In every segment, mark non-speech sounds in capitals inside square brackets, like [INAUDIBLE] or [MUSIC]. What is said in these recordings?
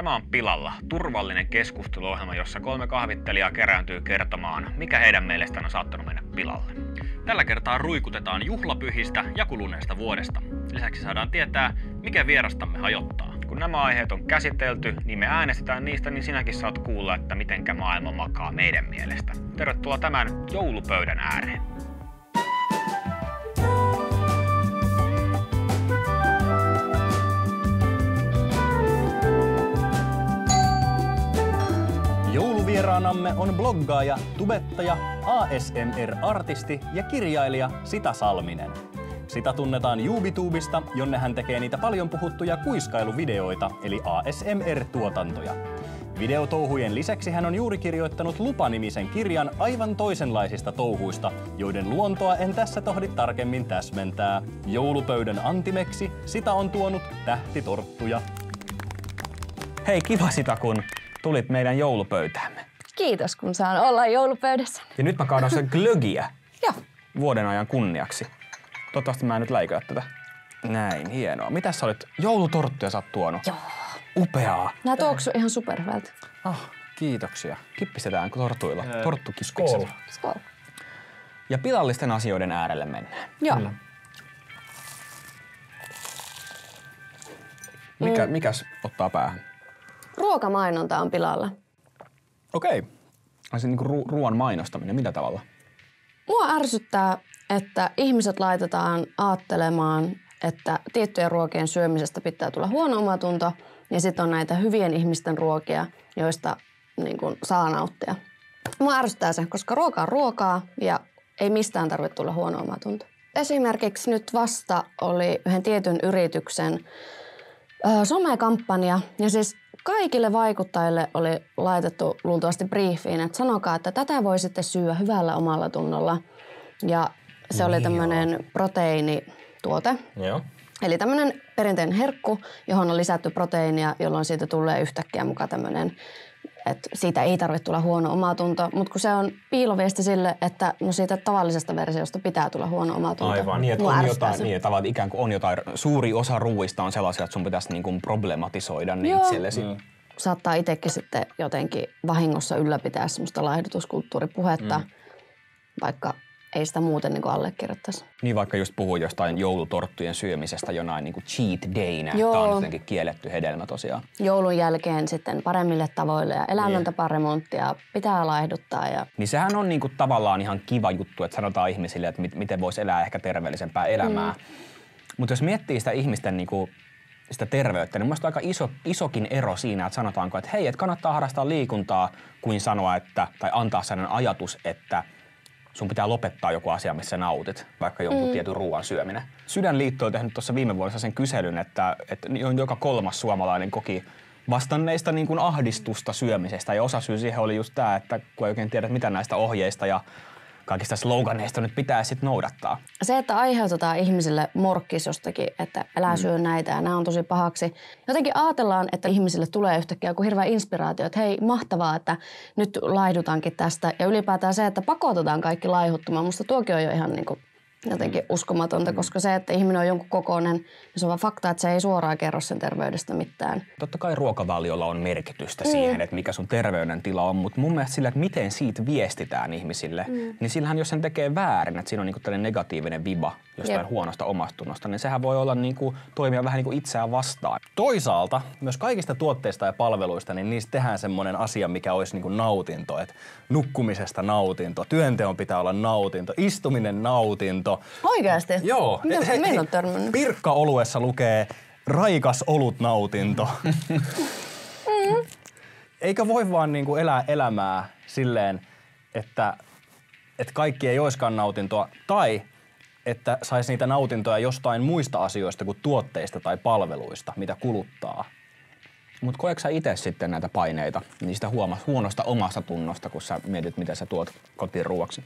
Tämä on Pilalla, turvallinen keskusteluohjelma, jossa kolme kahvittelijaa kerääntyy kertomaan, mikä heidän mielestään on saattanut mennä pilalle. Tällä kertaa ruikutetaan juhlapyhistä ja kuluneesta vuodesta. Lisäksi saadaan tietää, mikä vierastamme hajottaa. Kun nämä aiheet on käsitelty, niin me äänestetään niistä, niin sinäkin saat kuulla, että mitenkä maailma makaa meidän mielestä. Tervetuloa tämän joulupöydän ääreen. Jouluvieraanamme on bloggaaja, tubettaja, ASMR-artisti ja kirjailija Sita Salminen. Sitä tunnetaan YouTubesta, jonne hän tekee niitä paljon puhuttuja kuiskailuvideoita, eli ASMR-tuotantoja. Videotouhujen lisäksi hän on juuri kirjoittanut Lupa-nimisen kirjan aivan toisenlaisista touhuista, joiden luontoa en tässä tohdi tarkemmin täsmentää. Joulupöydän antimeksi sitä on tuonut tähtitorttuja. Hei, kiva sitä, kun tulit meidän joulupöytäämme. Kiitos, kun saan olla joulupöydässä. Ja nyt mä kaadan sen glögiä [LAUGHS] Joo. vuoden ajan kunniaksi. Toivottavasti mä en nyt läiköä tätä. Näin, hienoa. Mitä sä olit? Joulutorttuja sä oot tuonut? Joo. Upeaa. Nämä tuoksuu ihan superhyvältä. Oh, kiitoksia. Kippistetään tortuilla. Torttukippiksellä. Skål. Ja pilallisten asioiden äärelle mennään. Joo. Mikä, mikäs ottaa päähän? Ruokamainonta on pilalla. Okei. Ai se niinku ru- ruoan mainostaminen, mitä tavalla? Mua ärsyttää, että ihmiset laitetaan aattelemaan, että tiettyjen ruokien syömisestä pitää tulla huono omatunto, ja sitten on näitä hyvien ihmisten ruokia, joista niin kun, saa nauttia. Mua ärsyttää se, koska ruoka on ruokaa ja ei mistään tarvitse tulla huono omatunto. Esimerkiksi nyt vasta oli yhden tietyn yrityksen ö, somekampanja, ja siis kaikille vaikuttajille oli laitettu luultavasti briefiin, että sanokaa, että tätä voi sitten syödä hyvällä omalla tunnolla. Ja se oli tämmöinen proteiinituote. Joo. Eli tämmöinen perinteinen herkku, johon on lisätty proteiinia, jolloin siitä tulee yhtäkkiä mukaan tämmöinen, että siitä ei tarvitse tulla huono omatunto. Mutta kun se on piiloviesti sille, että no siitä tavallisesta versiosta pitää tulla huono omatunto. Aivan. Niin, että Mua on jotain, se. niin, että tavallaan ikään kuin on jotain, suuri osa ruuista on sellaisia, että sun pitäisi niin kuin problematisoida ne Joo. itsellesi. Mm. saattaa itsekin sitten jotenkin vahingossa ylläpitää semmoista laihdutuskulttuuripuhetta, mm. vaikka ei sitä muuten niin kuin allekirjoittaisi. Niin vaikka just puhuin jostain joulutorttujen syömisestä jonain niin kuin cheat dayna. Joo. Tämä on jotenkin kielletty hedelmä tosiaan. Joulun jälkeen sitten paremmille tavoille ja elämäntaparemonttia pitää laihduttaa ja Niin sehän on niinku tavallaan ihan kiva juttu, että sanotaan ihmisille, että mit, miten voisi elää ehkä terveellisempää elämää. Mm. Mutta jos miettii sitä ihmisten niinku, sitä terveyttä, niin mielestäni aika iso, isokin ero siinä, että sanotaanko, että hei, että kannattaa harrastaa liikuntaa, kuin sanoa, että, tai antaa sellainen ajatus, että sun pitää lopettaa joku asia, missä nautit, vaikka jonkun mm. tietyn ruoan syöminen. Sydänliitto on tehnyt tuossa viime vuonna sen kyselyn, että, että joka kolmas suomalainen koki vastanneista niin kuin ahdistusta syömisestä. Ja osa syy siihen oli just tämä, että kun ei oikein tiedä, mitä näistä ohjeista ja kaikista sloganeista nyt pitää sitten noudattaa. se, että aiheutetaan ihmisille morkkis jostakin, että älä syö näitä ja nämä on tosi pahaksi. Jotenkin ajatellaan, että ihmisille tulee yhtäkkiä joku hirveä inspiraatio, että hei mahtavaa, että nyt laihdutaankin tästä. Ja ylipäätään se, että pakotetaan kaikki laihuttumaan. Musta tuokin on jo ihan niin kuin jotenkin uskomatonta, koska se, että ihminen on jonkun kokoinen, niin se on vaan fakta, että se ei suoraan kerro sen terveydestä mitään. Totta kai ruokavaliolla on merkitystä mm. siihen, että mikä sun terveydentila on, mutta mun mielestä sillä, että miten siitä viestitään ihmisille, mm. niin sillähän jos sen tekee väärin, että siinä on niinku tällainen negatiivinen viba jostain Jep. huonosta omastunnosta, niin sehän voi olla niinku, toimia vähän niin kuin itseään vastaan. Toisaalta myös kaikista tuotteista ja palveluista, niin niistä tehdään semmoinen asia, mikä olisi niinku nautinto, että nukkumisesta nautinto, työnteon pitää olla nautinto, istuminen nautinto. Oikeasti? Joo. Mitä, He- meillä he- on törmännyt? Pirkka-oluessa lukee raikas olut nautinto. [LAUGHS] Eikö voi vaan niinku elää elämää silleen, että, että kaikki ei oiskaan nautintoa, tai että saisi niitä nautintoja jostain muista asioista kuin tuotteista tai palveluista, mitä kuluttaa. Mutta koetko sä itse sitten näitä paineita niistä huoma- huonosta omasta tunnosta, kun sä mietit, mitä sä tuot kotiin ruoaksi?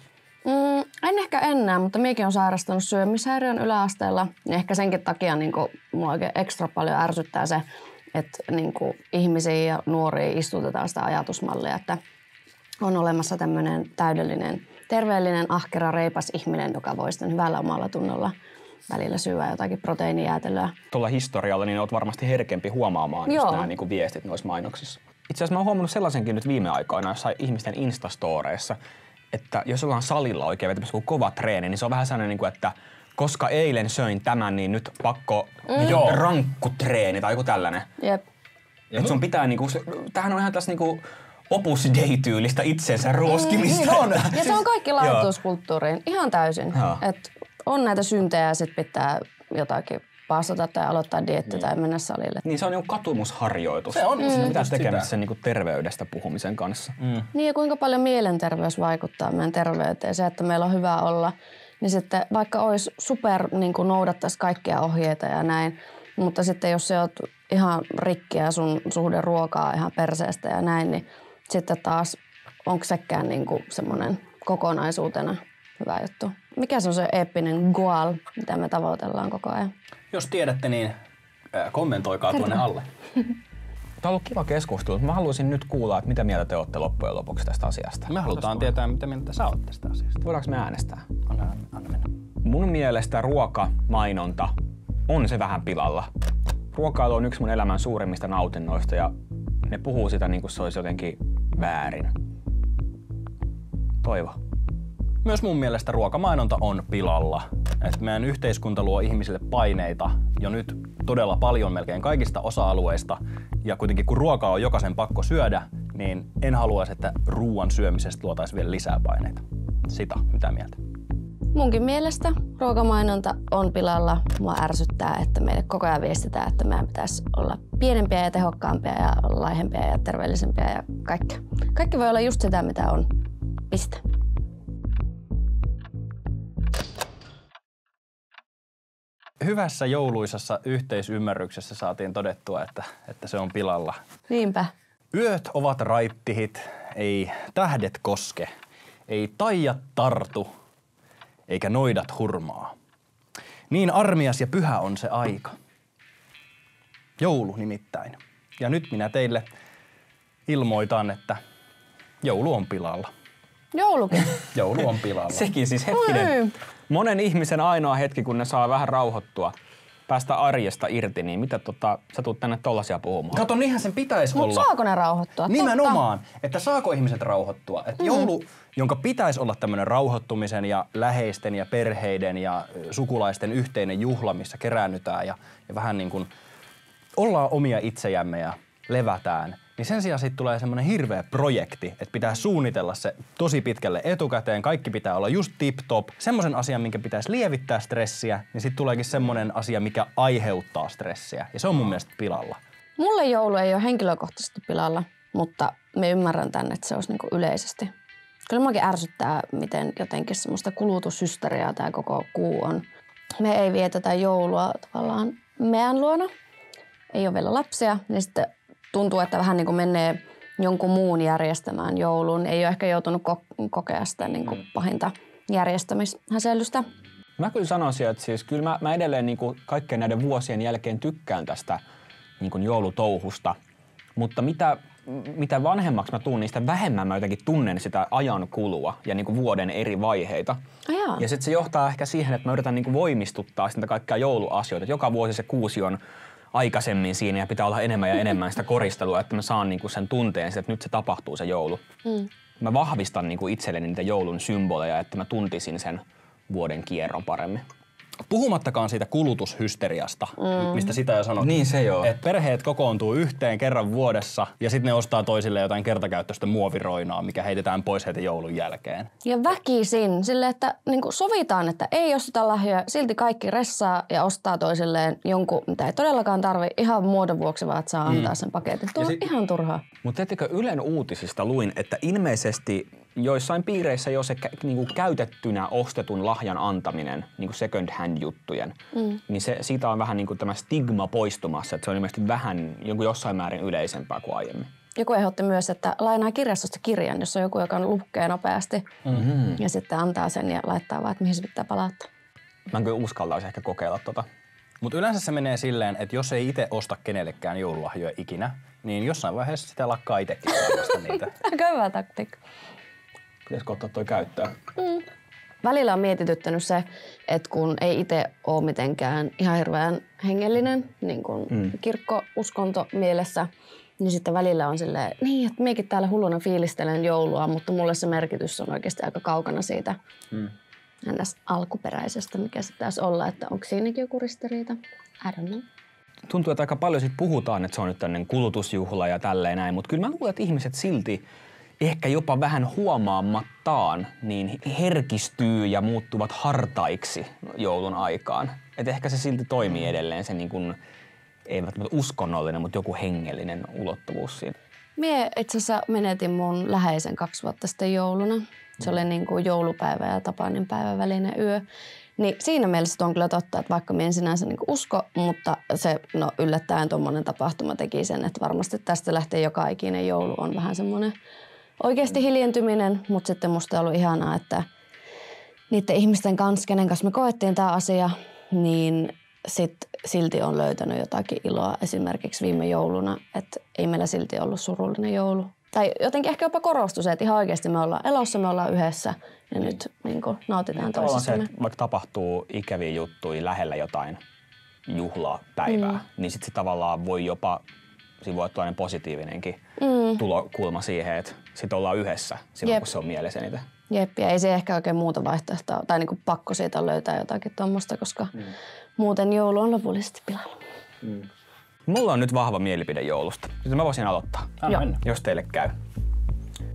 En ehkä enää, mutta minäkin olen sairastanut syömishäiriön yläasteella. Ja ehkä senkin takia niin kuin, mua oikein ekstra paljon ärsyttää se, että niin kuin, ihmisiä ja nuoria istutetaan sitä ajatusmallia, että on olemassa tämmöinen täydellinen, terveellinen, ahkera, reipas ihminen, joka voi sitten hyvällä omalla tunnolla välillä syödä jotakin proteiinijäätelöä. Tuolla historialla niin olet varmasti herkempi huomaamaan Joo. nämä niin kuin viestit noissa mainoksissa. Itse asiassa mä oon huomannut sellaisenkin nyt viime aikoina jossain ihmisten instastoreissa, että jos ollaan salilla oikein vetämässä kova treeni, niin se on vähän sellainen, niin kuin, että koska eilen söin tämän, niin nyt pakko mm. Joo. rankkutreeni tai joku tällainen. Jep. Et sun pitää niinku, se- tämähän on ihan tässä niinku opus Dei-tyylistä itsensä ruoskimista. Niin on. että- Ja se on kaikki Joo. laihdutuskulttuuriin. Ihan täysin. Joo. Et on näitä syntejä ja sit pitää jotakin paasata tai aloittaa dietti tai mennä salille. Niin se on niinku katumusharjoitus. Se on mm. on mitään just tekemistä sen niinku terveydestä puhumisen kanssa. Mm. Niin ja kuinka paljon mielenterveys vaikuttaa meidän terveyteen. Se, että meillä on hyvä olla. Niin sitten vaikka olisi super niin kuin noudattaisi kaikkia ohjeita ja näin, mutta sitten jos se oot ihan rikki ja sun suhde ruokaa ihan perseestä ja näin, niin sitten taas onko sekään niin kuin semmoinen kokonaisuutena hyvä juttu. Mikä se on se eeppinen goal, mitä me tavoitellaan koko ajan? Jos tiedätte, niin kommentoikaa tuonne alle. Tämä on ollut kiva keskustelu. mutta Mä haluaisin nyt kuulla, että mitä mieltä te olette loppujen lopuksi tästä asiasta. Me halutaan tietää, mitä mieltä sä oot tästä asiasta. Voidaanko me äänestää? Anna, anna mennä. Mun mielestä ruokamainonta on se vähän pilalla. Ruokailu on yksi mun elämän suurimmista nautinnoista ja ne puhuu sitä niin kuin se olisi jotenkin väärin. Toivo. Myös mun mielestä ruokamainonta on pilalla. Et meidän yhteiskunta luo ihmisille paineita jo nyt todella paljon melkein kaikista osa-alueista. Ja kuitenkin kun ruokaa on jokaisen pakko syödä, niin en haluaisi, että ruoan syömisestä luotaisiin vielä lisää paineita. Sitä, mitä mieltä? Munkin mielestä ruokamainonta on pilalla. Mua ärsyttää, että meille koko ajan viestitään, että meidän pitäisi olla pienempiä ja tehokkaampia ja laihempia ja terveellisempiä ja kaikkea. Kaikki voi olla just sitä, mitä on. Piste. Hyvässä jouluisessa yhteisymmärryksessä saatiin todettua, että, että se on pilalla. Niinpä. Yöt ovat raittihit, ei tähdet koske, ei taijat tartu, eikä noidat hurmaa. Niin armias ja pyhä on se aika. Joulu nimittäin. Ja nyt minä teille ilmoitan, että joulu on pilalla. Joulukin. [LAUGHS] Joulu on pilalla. Sekin siis hetkinen. Monen ihmisen ainoa hetki, kun ne saa vähän rauhoittua, päästä arjesta irti, niin mitä tota, sä tuut tänne tollasia puhumaan? Kato, niinhän sen pitäisi Mutta olla. saako ne rauhoittua? Nimenomaan, että saako ihmiset rauhoittua. Että joulu, jonka pitäisi olla tämmöinen rauhoittumisen ja läheisten ja perheiden ja sukulaisten yhteinen juhla, missä keräännytään ja, ja vähän niin kuin ollaan omia itsejämme ja levätään, niin sen sijaan sitten tulee semmoinen hirveä projekti, että pitää suunnitella se tosi pitkälle etukäteen, kaikki pitää olla just tip-top. Semmoisen asian, minkä pitäisi lievittää stressiä, niin sitten tuleekin semmoinen asia, mikä aiheuttaa stressiä. Ja se on mun mielestä pilalla. Mulle joulu ei ole henkilökohtaisesti pilalla, mutta me ymmärrän tämän, että se olisi niinku yleisesti. Kyllä muakin ärsyttää, miten jotenkin semmoista kulutushysteriaa tämä koko kuu on. Me ei vietetä joulua tavallaan meidän luona. Ei ole vielä lapsia, niin sitten tuntuu, että vähän niin kuin menee jonkun muun järjestämään joulun. Ei ole ehkä joutunut ko- kokea sitä niin kuin pahinta järjestämishäsellystä. Mä kyllä sanoisin, että siis kyllä mä, mä edelleen niin kuin kaikkien näiden vuosien jälkeen tykkään tästä niin kuin joulutouhusta, mutta mitä, mitä vanhemmaksi mä tuun, niin sitä vähemmän mä jotenkin tunnen sitä ajan kulua ja niin kuin vuoden eri vaiheita. Ai jaa. Ja sitten se johtaa ehkä siihen, että mä yritän niin kuin voimistuttaa sitä kaikkia jouluasioita. Joka vuosi se kuusi on aikaisemmin siinä ja pitää olla enemmän ja enemmän sitä koristelua, että mä saan niin kuin sen tunteen, että nyt se tapahtuu se joulu. Mm. Mä vahvistan niin kuin itselleni niitä joulun symboleja, että mä tuntisin sen vuoden kierron paremmin. Puhumattakaan siitä kulutushysteriasta, mm. mistä sitä jo sanottiin. Niin se joo. Et perheet kokoontuu yhteen kerran vuodessa ja sitten ne ostaa toisille jotain kertakäyttöistä muoviroinaa, mikä heitetään pois heti joulun jälkeen. Ja väkisin, sille että niin sovitaan, että ei osteta lahjoja, silti kaikki ressaa ja ostaa toisilleen jonkun, mitä ei todellakaan tarvi, ihan muodon vuoksi vaan, että saa antaa sen paketin. Tuo on sit- ihan turhaa. Mutta tiedättekö, Ylen uutisista luin, että ilmeisesti joissain piireissä jo se kä- niinku käytettynä ostetun lahjan antaminen, niinku second hand juttujen, mm. niin se, siitä on vähän niinku tämä stigma poistumassa, että se on ilmeisesti vähän jonkun jossain määrin yleisempää kuin aiemmin. Joku ehdotti myös, että lainaa kirjastosta kirjan, jos on joku, joka lukee nopeasti mm-hmm. ja sitten antaa sen ja laittaa vaan, että mihin se pitää palauttaa. Mä en kyllä uskaltaisi ehkä kokeilla tota. Mutta yleensä se menee silleen, että jos ei itse osta kenellekään joululahjoja ikinä, niin jossain vaiheessa sitä lakkaa itsekin [LAUGHS] niitä. Aika hyvä taktiikka. Pitäisikö ottaa toi käyttöön? välillä on mietityttänyt se, että kun ei itse ole mitenkään ihan hirveän hengellinen niin kuin mm. kirkkouskonto mielessä, niin sitten välillä on silleen, niin, että miekin täällä hulluna fiilistelen joulua, mutta mulle se merkitys on oikeasti aika kaukana siitä mm. ns. alkuperäisestä, mikä se pitäisi olla, että onko siinäkin joku ristiriita? I don't know. Tuntuu, että aika paljon siitä puhutaan, että se on nyt tämmöinen kulutusjuhla ja tälleen näin, mutta kyllä mä luulen, että ihmiset silti ehkä jopa vähän huomaamattaan niin herkistyy ja muuttuvat hartaiksi joulun aikaan. Et ehkä se silti toimii edelleen se niin kuin, ei välttämättä uskonnollinen, mutta joku hengellinen ulottuvuus siinä. Mie itse asiassa menetin mun läheisen kaksi vuotta sitten jouluna. Se oli niin kuin joulupäivä ja tapainen päivä välinen yö. Niin siinä mielessä on kyllä totta, että vaikka minä en sinänsä niin usko, mutta se no, yllättäen tuommoinen tapahtuma teki sen, että varmasti tästä lähtee joka ikinen joulu on vähän semmoinen oikeasti hiljentyminen, mutta sitten musta on ollut ihanaa, että niiden ihmisten kanssa, kenen kanssa me koettiin tämä asia, niin sit silti on löytänyt jotakin iloa esimerkiksi viime jouluna, että ei meillä silti ollut surullinen joulu. Tai jotenkin ehkä jopa korostui se, että ihan oikeasti me ollaan elossa, me ollaan yhdessä ja niin. nyt niin kuin, nautitaan niin, toisistamme. Se, että vaikka tapahtuu ikäviä juttuja lähellä jotain juhlapäivää, mm. niin sitten se tavallaan voi jopa, siinä voi olla positiivinenkin mm. tulokulma siihen, että sitten ollaan yhdessä silloin, Jep. kun se on mielessä eniten. Jep, ja ei se ehkä oikein muuta vaihtoehtoa, tai niin kuin pakko siitä löytää jotakin tuommoista, koska mm. muuten joulu on lopullisesti pilalla. Mm. Mulla on nyt vahva mielipide joulusta. Sitten mä voisin aloittaa, Joo. jos teille käy.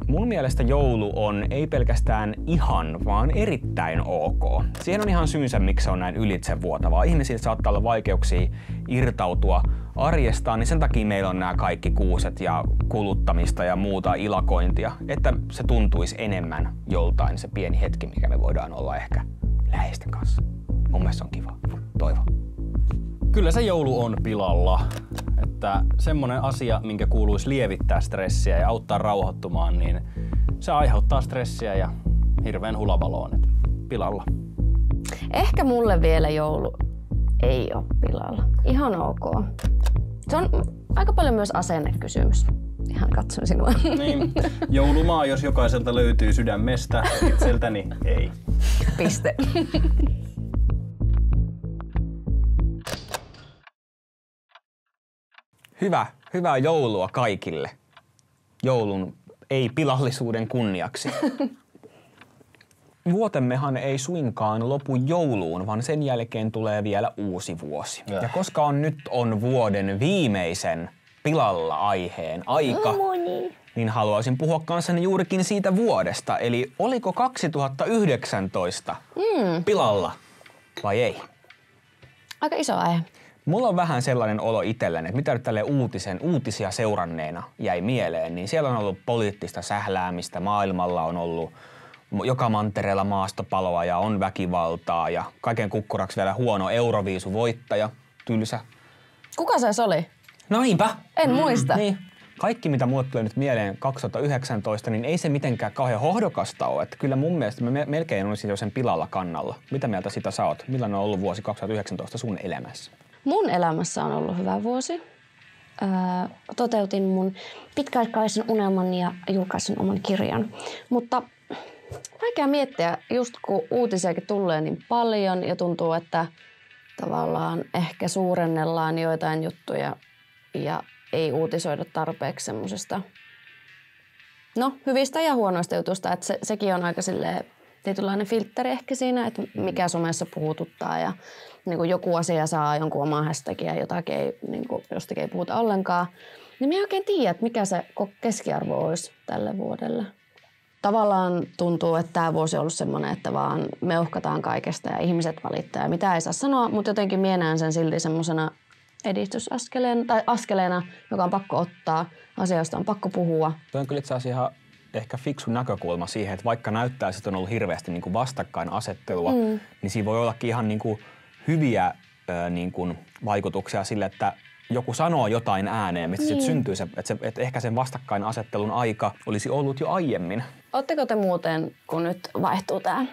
Mun mielestä joulu on ei pelkästään ihan, vaan erittäin ok. Siihen on ihan syynsä, miksi se on näin ylitsevuotavaa. Ihmisillä saattaa olla vaikeuksia irtautua arjestaan, niin sen takia meillä on nämä kaikki kuuset ja kuluttamista ja muuta ilakointia, että se tuntuisi enemmän joltain se pieni hetki, mikä me voidaan olla ehkä läheisten kanssa. Mun mielestä on kiva. Toivon. Kyllä se joulu on pilalla. Että semmonen asia, minkä kuuluisi lievittää stressiä ja auttaa rauhoittumaan, niin se aiheuttaa stressiä ja hirveän hulavaloon. Pilalla. Ehkä mulle vielä joulu ei ole pilalla. Ihan ok. Se on aika paljon myös asennekysymys. Ihan katson sinua. Niin. [LAUGHS] Joulumaa, jos jokaiselta löytyy sydämestä, itseltäni ei. Piste. Hyvä, hyvää joulua kaikille. Joulun ei-pilallisuuden kunniaksi. [LAUGHS] Vuotemmehan ei suinkaan lopu jouluun, vaan sen jälkeen tulee vielä uusi vuosi. Ja, ja koska on nyt on vuoden viimeisen pilalla aiheen aika, niin haluaisin puhua kanssani juurikin siitä vuodesta. Eli oliko 2019 mm. pilalla vai ei? Aika iso aihe. Mulla on vähän sellainen olo itselläni, että mitä nyt tälle uutisen, uutisia seuranneena jäi mieleen, niin siellä on ollut poliittista sähläämistä, maailmalla on ollut joka mantereella maastopaloa ja on väkivaltaa ja kaiken kukkuraksi vielä huono Euroviisu-voittaja, tylsä. Kuka se oli? No niinpä. En muista. Niin. Kaikki, mitä mulle tulee nyt mieleen 2019, niin ei se mitenkään kauhean hohdokasta ole. Että kyllä mun mielestä mä melkein olisin jo sen pilalla kannalla. Mitä mieltä sitä sä oot? Millainen on ollut vuosi 2019 sun elämässä? Mun elämässä on ollut hyvä vuosi. Öö, toteutin mun pitkäaikaisen unelman ja julkaisin oman kirjan. Mutta vaikea miettiä, just kun uutisiakin tulee niin paljon ja tuntuu, että tavallaan ehkä suurennellaan joitain juttuja ja ei uutisoida tarpeeksi semmoisesta no, hyvistä ja huonoista jutusta. Että se, sekin on aika silleen tietynlainen filtteri ehkä siinä, että mikä somessa puhututtaa ja niin kuin joku asia saa jonkun oman hashtagia ja jotakin ei, niin kuin, jostakin ei puhuta ollenkaan. Niin en oikein tiedä, että mikä se keskiarvo olisi tälle vuodelle. Tavallaan tuntuu, että tämä vuosi on ollut semmoinen, että vaan me uhkataan kaikesta ja ihmiset valittaa ja mitä ei saa sanoa, mutta jotenkin mienään sen silti semmoisena edistysaskeleena, tai askeleena, joka on pakko ottaa, asioista on pakko puhua. Tuo on kyllä itse asiassa ihan ehkä fiksu näkökulma siihen, että vaikka näyttää, että on ollut hirveästi niin kuin vastakkainasettelua, mm. niin siinä voi ollakin ihan niin kuin hyviä ö, niin kuin vaikutuksia sille, että joku sanoo jotain ääneen, mistä niin. syntyy se että, se, että ehkä sen vastakkainasettelun aika olisi ollut jo aiemmin. Oletteko te muuten, kun nyt vaihtuu tämä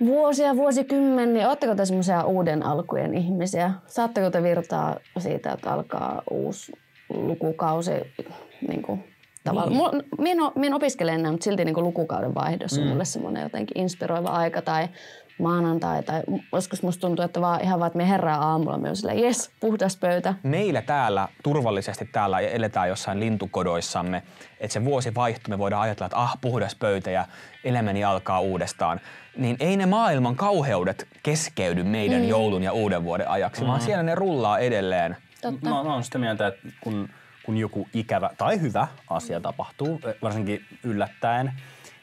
vuosia, vuosikymmeniä, niin oletteko te semmoisia uuden alkujen ihmisiä? Saatteko te virtaa siitä, että alkaa uusi lukukausi niin kuin tavalla. Niin. Minä en, minä en opiskele enää, mutta silti niin lukukauden vaihdos on mm. mulle semmoinen jotenkin inspiroiva aika tai maanantai tai joskus musta tuntuu, että vaan ihan vaan, että me herää aamulla, me on sillä jes, puhdas pöytä. Meillä täällä, turvallisesti täällä eletään jossain lintukodoissamme, että se vuosi vaihtuu, me voidaan ajatella, että ah, puhdas pöytä ja elämäni alkaa uudestaan. Niin ei ne maailman kauheudet keskeydy meidän mm. joulun ja uuden vuoden ajaksi, mm. vaan siellä ne rullaa edelleen. Totta. Mä, mä oon sitä mieltä, että kun, kun joku ikävä tai hyvä asia tapahtuu, varsinkin yllättäen,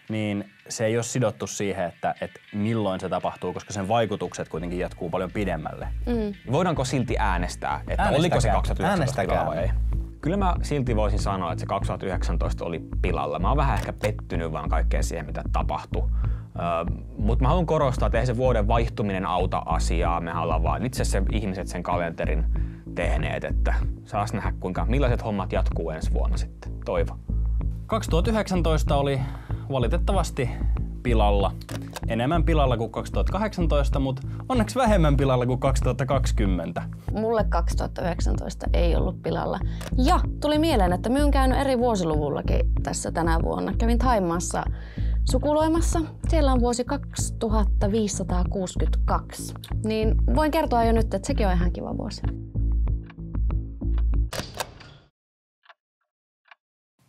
niin se ei ole sidottu siihen, että, että milloin se tapahtuu, koska sen vaikutukset kuitenkin jatkuu paljon pidemmälle. Mm. Voidaanko silti äänestää, että oliko se 2019 vai ei? Kyllä mä silti voisin sanoa, että se 2019 oli pilalla. Mä oon vähän ehkä pettynyt vaan kaikkeen siihen, mitä tapahtui. Uh, Mutta mä haluan korostaa, että ei se vuoden vaihtuminen auta asiaa. Me ollaan vaan itse se ihmiset sen kalenterin tehneet, että saas nähdä kuinka, millaiset hommat jatkuu ensi vuonna sitten. Toivo. 2019 oli valitettavasti pilalla. Enemmän pilalla kuin 2018, mutta onneksi vähemmän pilalla kuin 2020. Mulle 2019 ei ollut pilalla. Ja tuli mieleen, että mä oon käynyt eri vuosiluvullakin tässä tänä vuonna. Kävin Taimaassa sukuloimassa. Siellä on vuosi 2562. Niin voin kertoa jo nyt, että sekin on ihan kiva vuosi.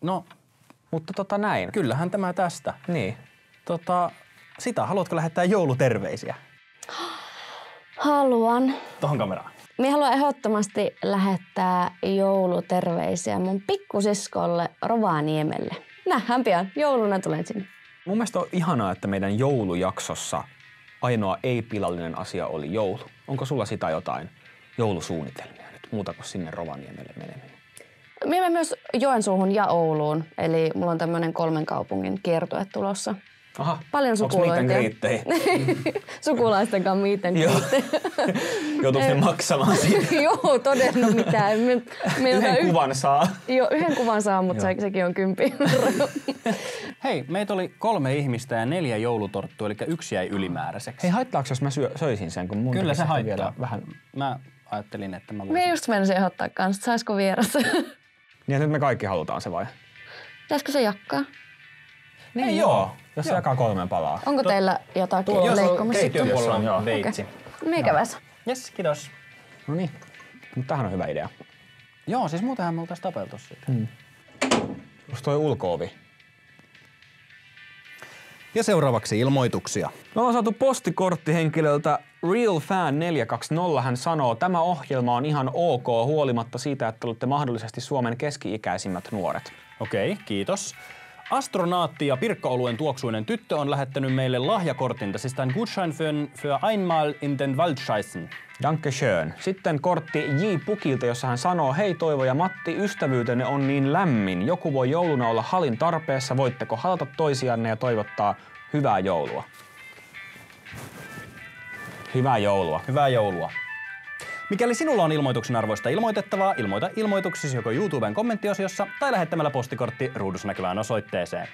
No, mutta tota näin. Kyllähän tämä tästä. Niin. Tota, sitä, haluatko lähettää jouluterveisiä? [GASPS] Haluan. Tuohon kameraan. Minä haluan ehdottomasti lähettää jouluterveisiä mun pikkusiskolle Rovaniemelle. Nähdään pian. Jouluna tulen sinne. Mun mielestä on ihanaa, että meidän joulujaksossa ainoa ei-pilallinen asia oli joulu. Onko sulla sitä jotain joulusuunnitelmia nyt muuta kuin sinne Rovaniemelle meneminen? Minä myös Joensuuhun ja Ouluun, eli mulla on tämmöinen kolmen kaupungin kiertue tulossa. Aha. Paljon sukulaisia. [LAUGHS] Sukulaisten kanssa miten [LAUGHS] Joutuuko ne maksamaan siitä? [LAUGHS] Joo, todennut mitään. Me, me yhden kuvan saa. Joo, yhden kuvan saa, mutta se, sekin on kympi. Hei, meitä oli kolme ihmistä ja neljä joulutorttua, eli yksi jäi ylimääräiseksi. Hei, haittaako jos mä syö, söisin sen? Kun mun Kyllä se haittaa. Vielä vähän... Mä ajattelin, että mä voisin. Me just menisin ehdottaa kanssa, saisiko vieras? Niin nyt me kaikki halutaan se vai? Pitäisikö se jakkaa? Niin Ei, joo, jos se jakaa kolmeen palaa. Onko to, teillä jotakin leikkomista? Keittiön puolella on joo. veitsi. Okay. Mikäväs? Jes, kiitos. No niin, mutta tämähän on hyvä idea. Joo, siis muutenhan me oltaisiin tapeltu siitä. Hmm. Onko toi ulkoovi? Ja seuraavaksi ilmoituksia. Me ollaan saatu postikortti henkilöltä Real Fan 420. Hän sanoo, tämä ohjelma on ihan ok huolimatta siitä, että olette mahdollisesti Suomen keski-ikäisimmät nuoret. Okei, okay, kiitos. Astronaatti ja Pirkka-oluen tuoksuinen tyttö on lähettänyt meille lahjakortin. Das ist ein Gutschein für, für einmal in den Waldscheißen. Danke schön. Sitten kortti J. Pukilta, jossa hän sanoo, hei Toivo ja Matti, ystävyytenne on niin lämmin. Joku voi jouluna olla halin tarpeessa. Voitteko halata toisianne ja toivottaa hyvää joulua? Hyvää joulua. Hyvää joulua. Mikäli sinulla on ilmoituksen arvoista ilmoitettavaa, ilmoita ilmoituksesi joko YouTuben kommenttiosiossa tai lähettämällä postikortti ruudussa näkyvään osoitteeseen.